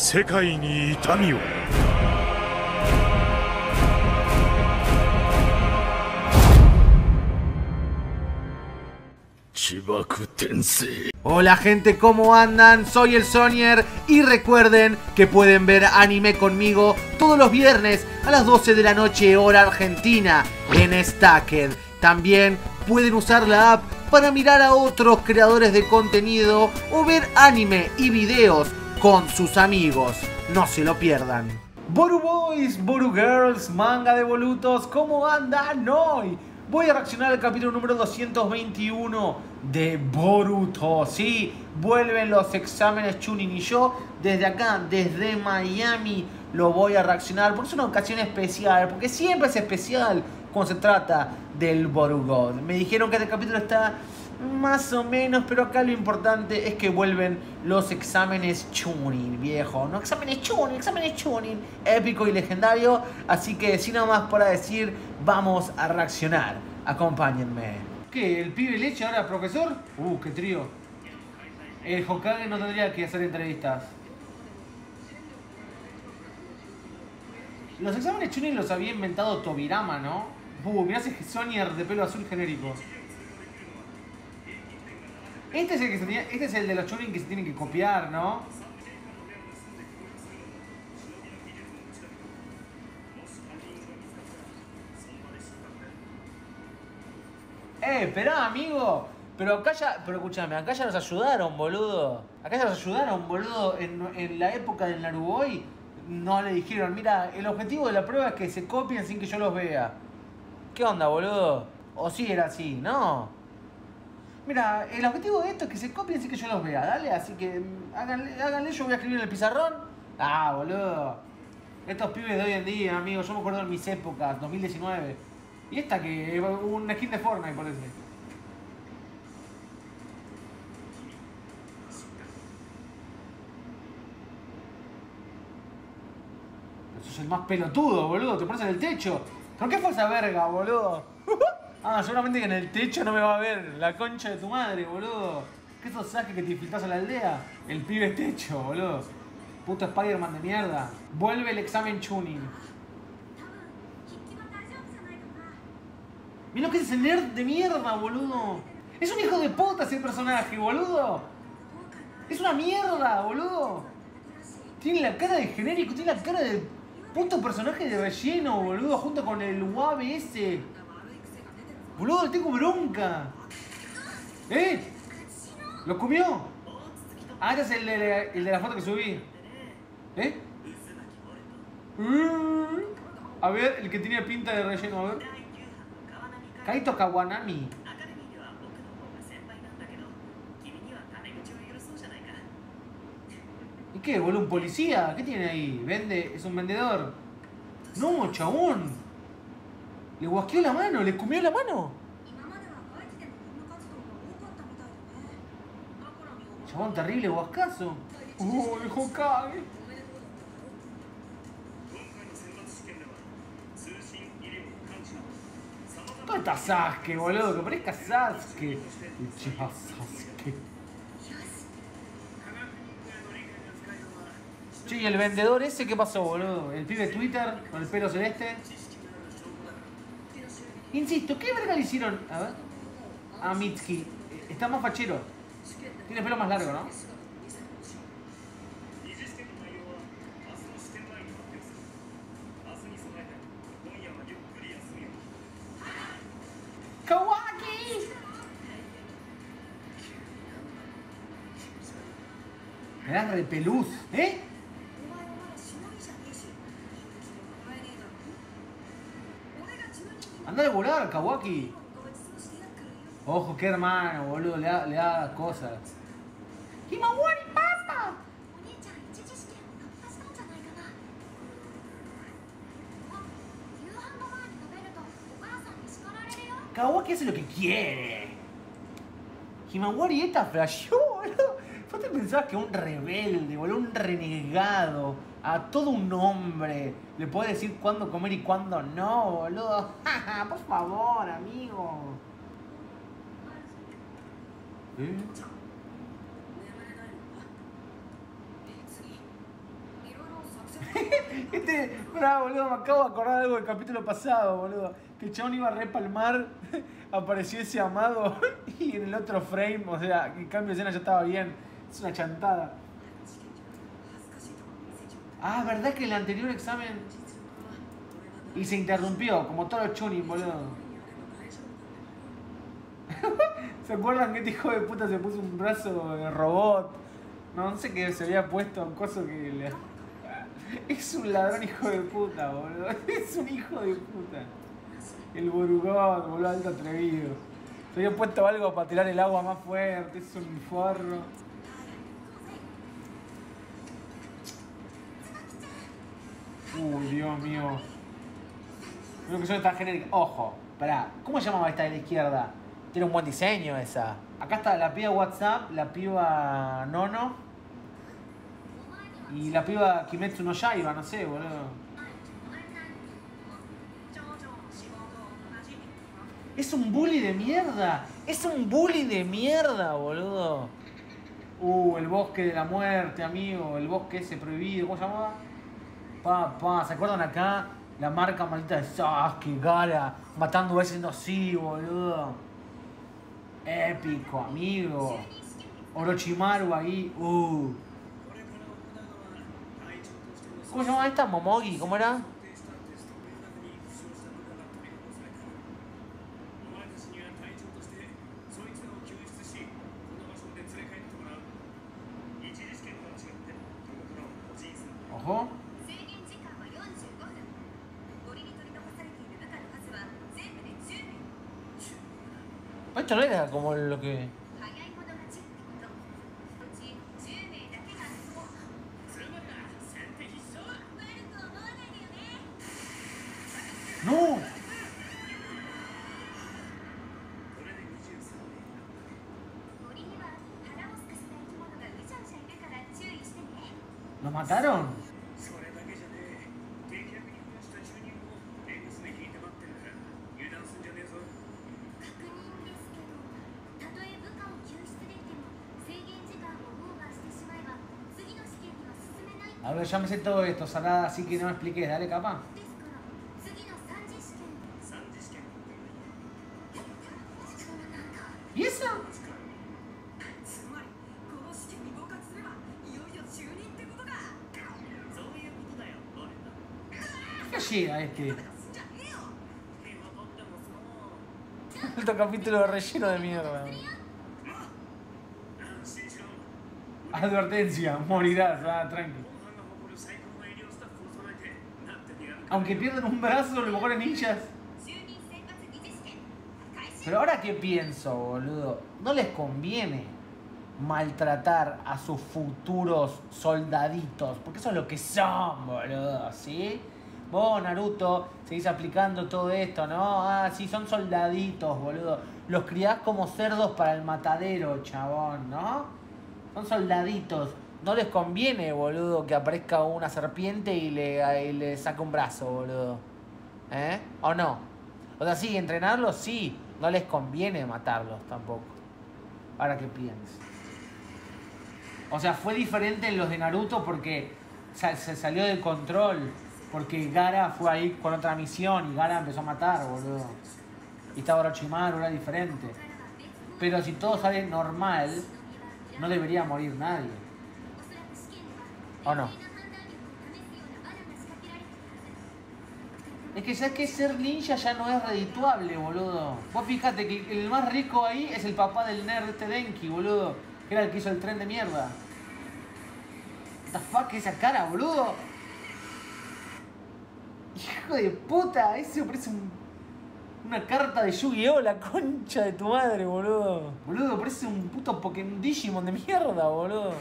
世界に痛みを Chibaku Tensei. Hola gente, ¿cómo andan? Soy el Sonier y recuerden que pueden ver anime conmigo todos los viernes a las 12 de la noche hora argentina en Stacked. También pueden usar la app para mirar a otros creadores de contenido o ver anime y videos con sus amigos. No se lo pierdan. Boru Boys, Boru Girls, manga de bolutos, ¿cómo andan hoy? Voy a reaccionar al capítulo número 221 de Boruto. Sí, vuelven los exámenes Chunin y yo desde acá, desde Miami, lo voy a reaccionar porque es una ocasión especial, porque siempre es especial cuando se trata del Boru God. Me dijeron que este capítulo está más o menos, pero acá lo importante es que vuelven los exámenes Chunin, viejo. No exámenes Chunin, exámenes Chunin, épico y legendario. Así que sin nada más para decir, vamos a reaccionar. Acompáñenme. ¿Qué? ¿El pibe leche ahora profesor? Uh, qué trío. El Hokage no tendría que hacer entrevistas. Los exámenes Chunin los había inventado Tobirama, ¿no? Uh, mirá ese Sonier de pelo azul genérico. Este es el que se tenía, este es el de los Chunin que se tienen que copiar, ¿no? Eh, esperá, amigo. Pero acá ya, pero escúchame, acá ya nos ayudaron, boludo. Acá ya nos ayudaron, boludo. En, en la época del Naruboy no le dijeron, mira, el objetivo de la prueba es que se copien sin que yo los vea. ¿Qué onda, boludo? O sí era así, ¿no? Mira, el objetivo de esto es que se copien sin que yo los vea, dale, así que mm, háganle, háganle, yo voy a escribir en el pizarrón. Ah, boludo. Estos pibes de hoy en día, amigo, yo me acuerdo en mis épocas, 2019. Y esta que un skin de Fortnite, eso. Eso es el más pelotudo, boludo. Te pones en el techo. ¿Por qué fue esa verga, boludo? Ah, seguramente que en el techo no me va a ver. La concha de tu madre, boludo. ¿Qué saques que te infiltras a la aldea? El pibe techo, boludo. Puto Spider-Man de mierda. Vuelve el examen Chunin. Mira lo que es ese nerd de mierda, boludo. Es un hijo de puta ese personaje, boludo. Es una mierda, boludo. Tiene la cara de genérico, tiene la cara de puto personaje de relleno, boludo, junto con el guave ese. Boludo, tengo bronca. ¿Eh? ¿Lo comió? Ah, este es el de, el de la foto que subí. ¿Eh? A ver, el que tenía pinta de relleno, a ver. Kaito Kawanami. ¿Y qué, boludo? ¿Un policía? ¿Qué tiene ahí? ¿Vende? ¿Es un vendedor? No, chabón. Le guasqueó la mano, le comió la mano. Chabón terrible, guascazo. Oh, el Hokage. ¿Dónde está Sasuke, boludo? Que parezca Sasuke. Ya, Sasuke. Che, ¿y el vendedor ese qué pasó, boludo? ¿El pibe Twitter con el pelo celeste? Insisto, ¿qué verga le hicieron? A. A Mitsuki. Está más fachero. Tiene pelo más largo, ¿no? ¡Kawaki! Me das repelús, ¿eh? Kawaki. Ojo, qué hermano, boludo, le da, le da cosas. ¡Himawari, papa! Kawaki hace lo que quiere. Himawari esta flasheó, boludo. ¿Vos te pensabas que un rebelde, boludo, un renegado, a todo un hombre, le puede decir cuándo comer y cuándo no, boludo? Por favor, amigo. ¿Eh? Este, bravo, boludo, me acabo de acordar de algo del capítulo pasado, boludo. Que el iba a repalmar, apareció ese amado y en el otro frame, o sea, en cambio de escena ya estaba bien. Es una chantada. Ah, ¿verdad que el anterior examen y se interrumpió, como todo los chunis, boludo? ¿Se acuerdan que este hijo de puta se puso un brazo de robot? No, no sé qué se había puesto un coso que le... Es un ladrón hijo de puta, boludo. Es un hijo de puta. El burugón, boludo, alto atrevido. Se había puesto algo para tirar el agua más fuerte, es un forro. Uy, Dios mío. Creo que son tan genéricas. Ojo, pará. ¿Cómo se llamaba esta de la izquierda? Tiene un buen diseño esa. Acá está la piba WhatsApp, la piba Nono. Y la piba Kimetsu no Yaiba, no sé, boludo. Es un bully de mierda. Es un bully de mierda, boludo. Uh, el bosque de la muerte, amigo. El bosque ese prohibido. ¿Cómo se llamaba? Pa, pa. ¿Se acuerdan acá? La marca maldita de Sasuke, Gara. Matando a ese así, boludo. Épico, amigo. Orochimaru ahí. Uh. ¿Cómo se llama esta? Momogi, ¿cómo era? ない A ver, ya me sé todo esto, Salada, así que no me expliques, dale capaz. だよ俺だ ¿Qué llega este? じゃねえよ手は取ってもその Alto capítulo de relleno de mierda. 安心しろ Advertencia, morirás, ah, tranqui. 後半が誇る最高の医療スタッフを備えてなっててやる Aunque pierden un brazo, los mejores ninjas. Pero ahora que pienso, boludo, no les conviene maltratar a sus futuros soldaditos, porque eso es lo que son, boludo, ¿sí? Vos, Naruto, seguís aplicando todo esto, ¿no? Ah, sí, son soldaditos, boludo. Los criás como cerdos para el matadero, chabón, ¿no? Son soldaditos. No les conviene, boludo, que aparezca una serpiente y le, y le saque un brazo, boludo. ¿Eh? ¿O no? O sea, sí, entrenarlos sí. No les conviene matarlos tampoco. Ahora que pienso. O sea, fue diferente en los de Naruto porque se salió del control. Porque Gara fue ahí con otra misión y Gara empezó a matar, boludo. Y estaba Orochimaru, era diferente. Pero si todo sale normal, no debería morir nadie. ¿O no? Es que ya que ser ninja ya no es redituable, boludo. Vos fíjate que el más rico ahí es el papá del nerd este Denki, boludo. Que era el que hizo el tren de mierda. What the esa cara, boludo. Hijo de puta, ese parece un- una carta de Yu-Gi-Oh! La concha de tu madre, boludo. Boludo, parece un puto Pokémon Digimon de mierda, boludo.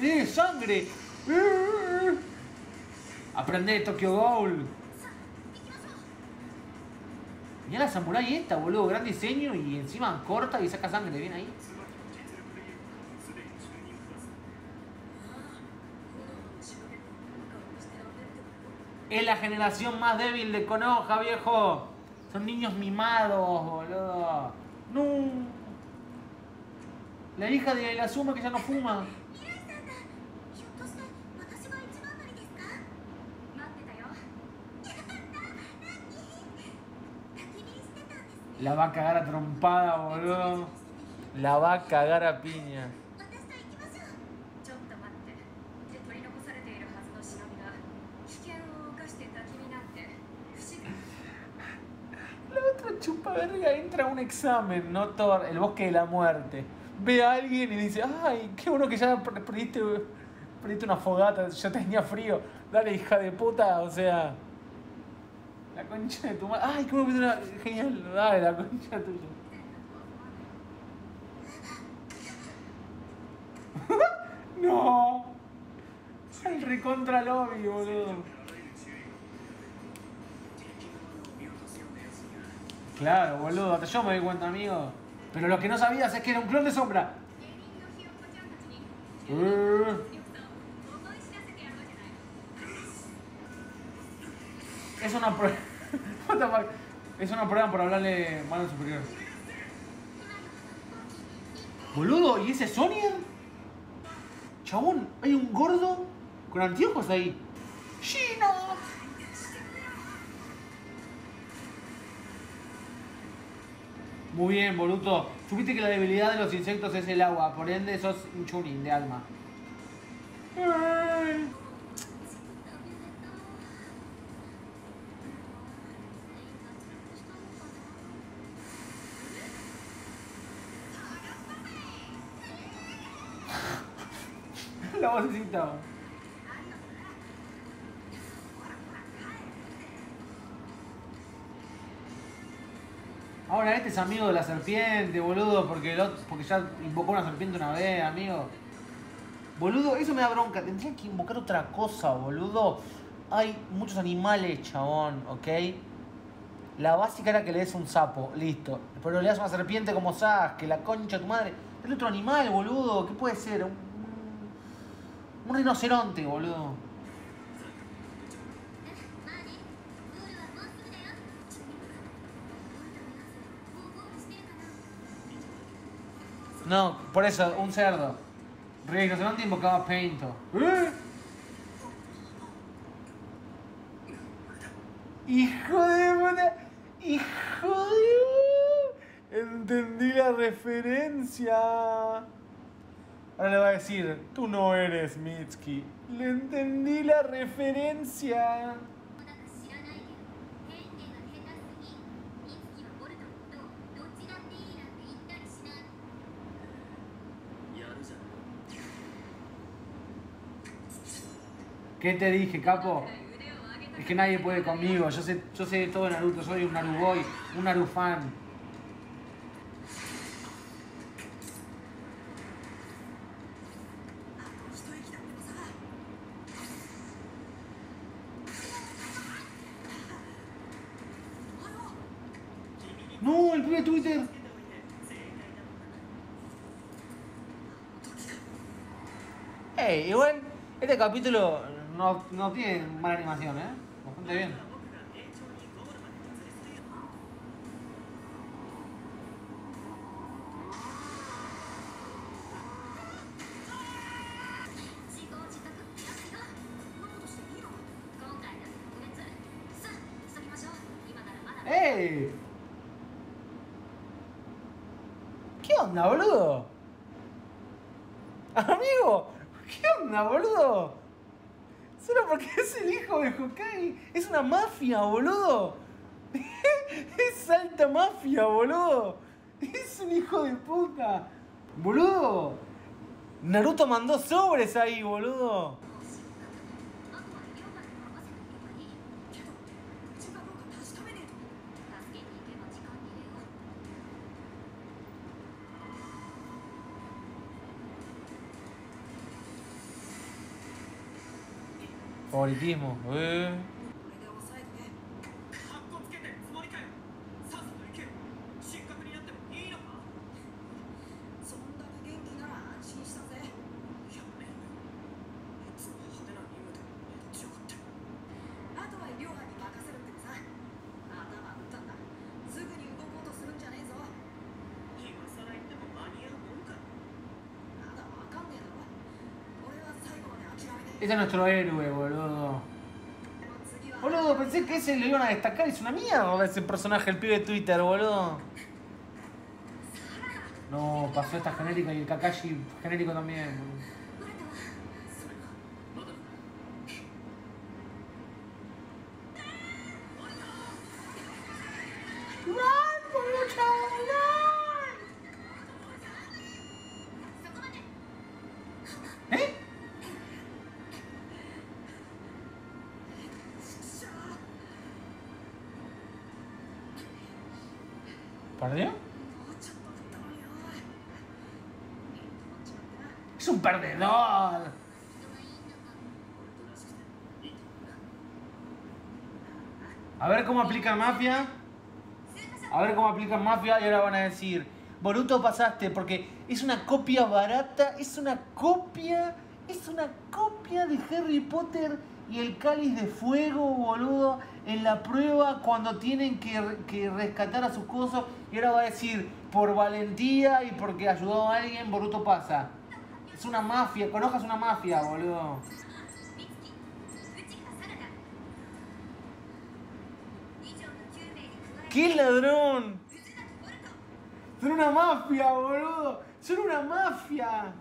¡Eh, sangre! ¡Eh! Aprende de Tokyo Ghoul. Mira la samurai esta, boludo. Gran diseño y encima corta y saca sangre. Bien ahí. Es la generación más débil de Konoha, viejo. Son niños mimados, boludo. No. La hija de la suma que ya no fuma. La va a cagar a trompada, boludo. La va a cagar a piña. La otra chupa verga entra a un examen, no Thor, el bosque de la muerte. Ve a alguien y dice, ay, qué bueno que ya perdiste, perdiste una fogata, yo tenía frío. Dale, hija de puta, o sea... La concha de tu madre. Ay, cómo me una. Genial. Dale, la concha tuya. no. El recontra lobby, boludo. Claro, boludo, hasta yo me di cuenta, amigo. Pero lo que no sabías es que era un clon de sombra. Eh. Es una prueba. What the fuck? Es una prueba por hablarle al superior. Boludo, ¿y ese Sonyer? Chabón, hay un gordo con anteojos ahí. ¡Shino! Muy bien, boludo. Supiste que la debilidad de los insectos es el agua, por ende sos un chunin de alma. La vocecita. Ahora este es amigo de la serpiente, boludo, porque, porque ya invocó una serpiente una vez, amigo. Boludo, eso me da bronca. Tendrían que invocar otra cosa, boludo. Hay muchos animales, chabón, ¿ok? La básica era que le des un sapo, listo. Pero le das una serpiente como que la concha de tu madre. El otro animal, boludo, ¿qué puede ser? Un, un rinoceronte, boludo. No, por eso, un cerdo. Rinoceronte invocaba a Painto. ¿Eh? decir, tú no eres Mitski. Le entendí la referencia. ¿Qué te dije, capo? Es que nadie puede conmigo. Yo sé, yo sé todo Naruto. Soy un Naruboy, un Narufan. Igual, este capítulo no, no tiene mala animación, ¿eh? Bastante bien. Mafia, boludo. es alta mafia, boludo. Es un hijo de puta. Boludo. Naruto mandó sobres ahí, boludo. あと Este es nuestro héroe, boludo. Boludo, pensé que ese lo iban a destacar. Es una mierda ese personaje, el pibe de Twitter, boludo. No, pasó esta genérica y el Kakashi genérico también, boludo. ¿Perdió? Es un perdedor. A ver cómo aplican mafia. A ver cómo aplican mafia y ahora van a decir, Boruto pasaste porque es una copia barata, es una copia, es una copia de Harry Potter y el cáliz de fuego, boludo, en la prueba cuando tienen que, que rescatar a sus cosas. Y ahora va a decir, por valentía y porque ayudó a alguien, Boruto pasa. Es una mafia, Konoha es una mafia, boludo. ¡Qué ladrón! Son una mafia, boludo. Son una mafia.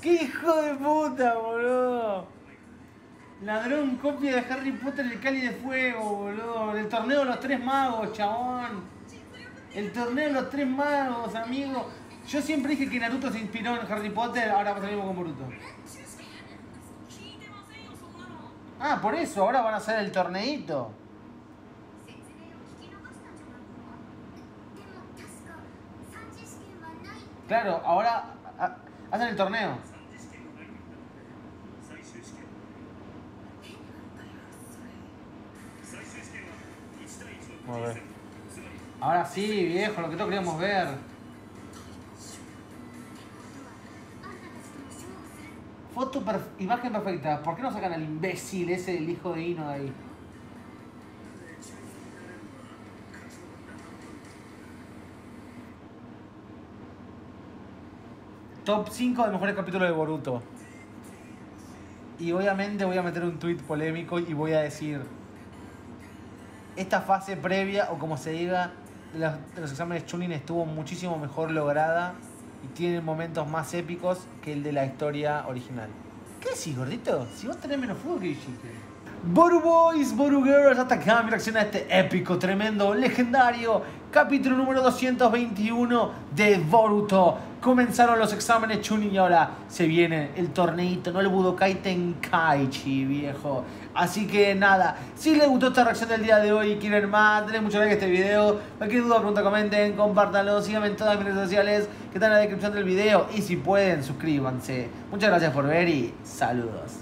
¡Qué hijo de puta, boludo! Ladrón, copia de Harry Potter el Cali de Fuego, boludo. El torneo de los tres magos, chabón. El torneo de los tres magos, amigo. Yo siempre dije que Naruto se inspiró en Harry Potter, ahora pasa lo mismo con Boruto. Ah, por eso, ahora van a hacer el torneito. Claro, ahora hacen el torneo. Ahora sí, viejo, lo que todos queríamos ver. Foto, perf imagen perfecta. ¿Por qué no sacan al imbécil ese, del hijo de Hino de ahí? Top 5 de mejores capítulos de Boruto. Y obviamente voy a meter un tweet polémico y voy a decir esta fase previa, o como se diga, de los, de los exámenes Chunin estuvo muchísimo mejor lograda y tiene momentos más épicos que el de la historia original. ¿Qué decís, gordito? Si vos tenés menos fútbol que Ishike. Boru Boys, Boru Girls, hasta acá mi reacción a este épico, tremendo, legendario capítulo número 221 de Boruto. Comenzaron los exámenes Chunin y ahora se viene el torneito, no el Budokai Tenkaichi, viejo. Así que nada, si les gustó esta reacción del día de hoy y quieren más, denle mucho like a este video. Cualquier duda, pregunta, comenten, compártanlo, síganme en todas mis redes sociales que están en la descripción del video. Y si pueden, suscríbanse. Muchas gracias por ver y saludos.